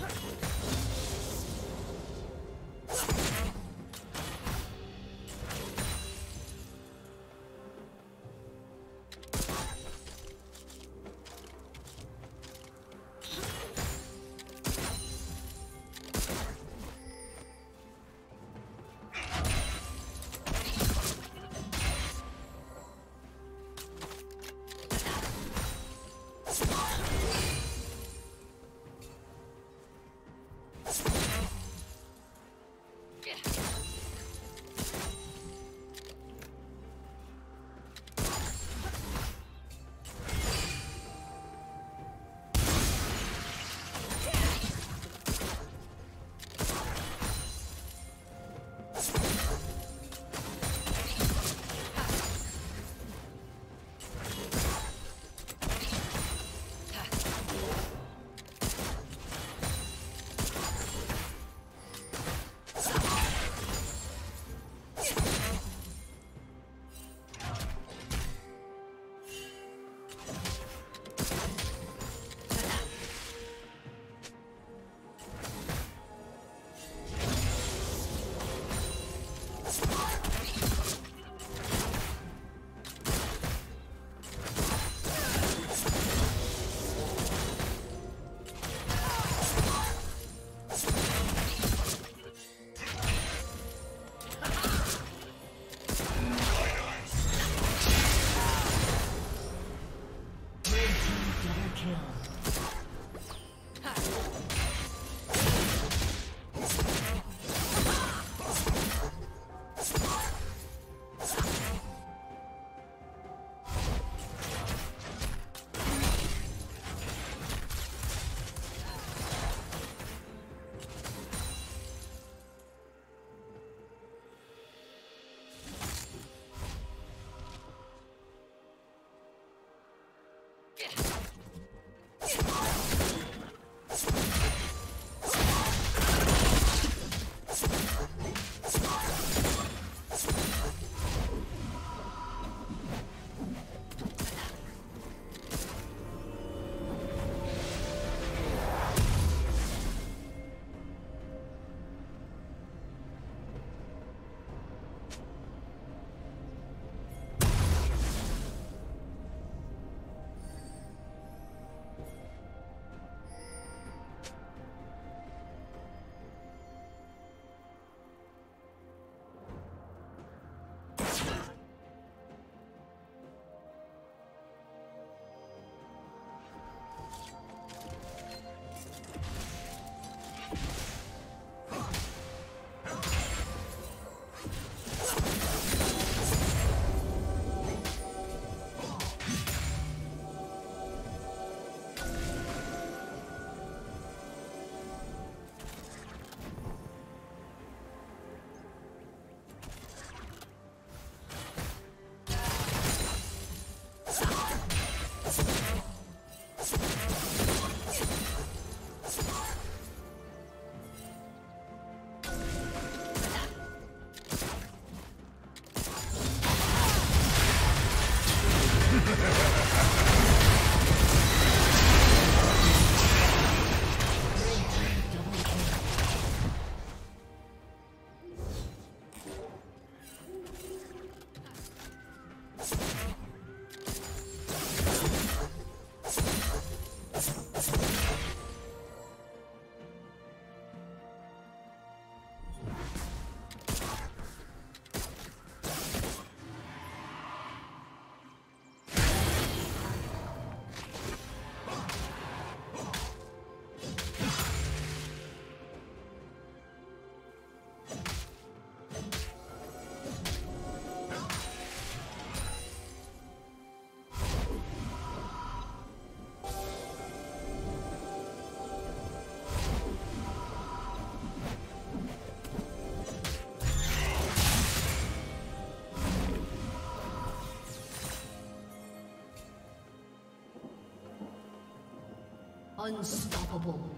Let's go. Unstoppable.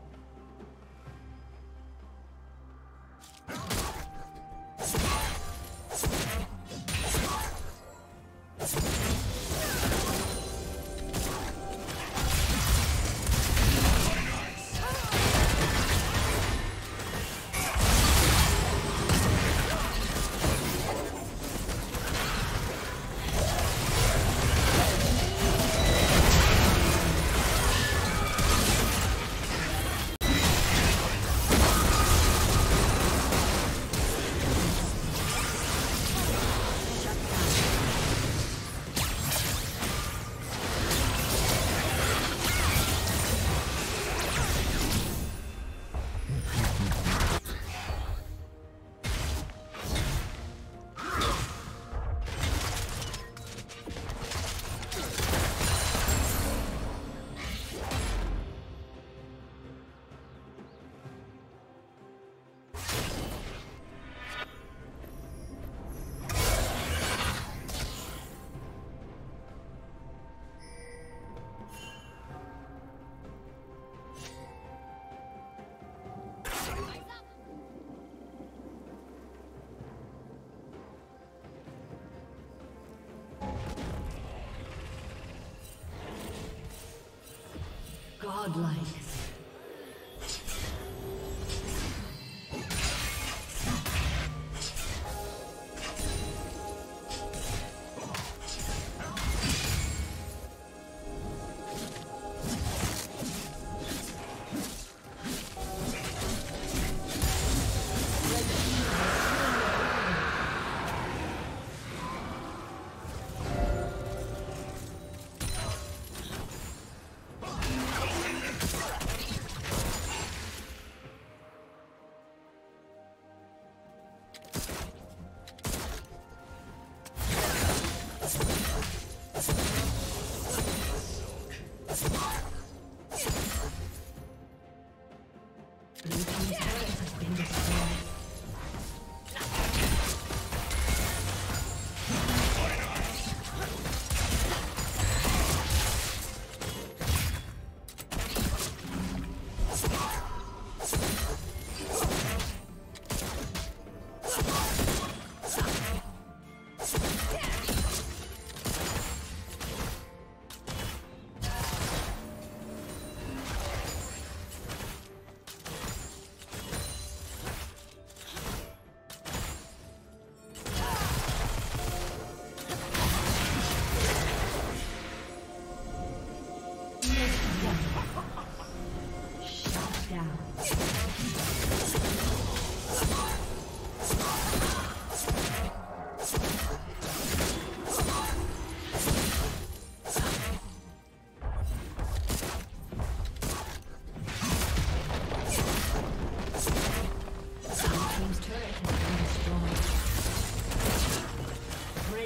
Godlike.